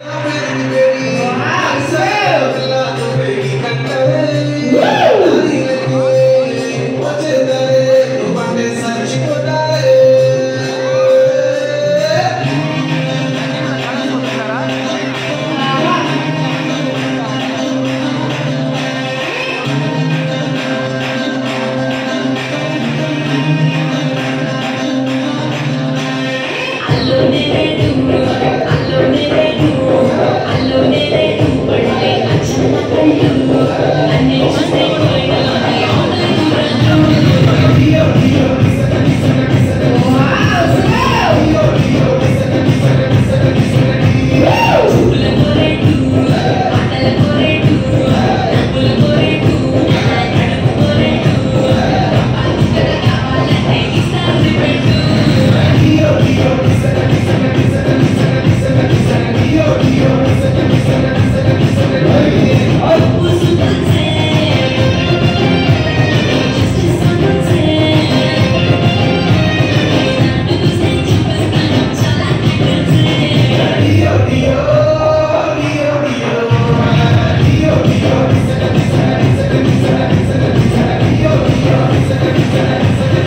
Amen. Thank you.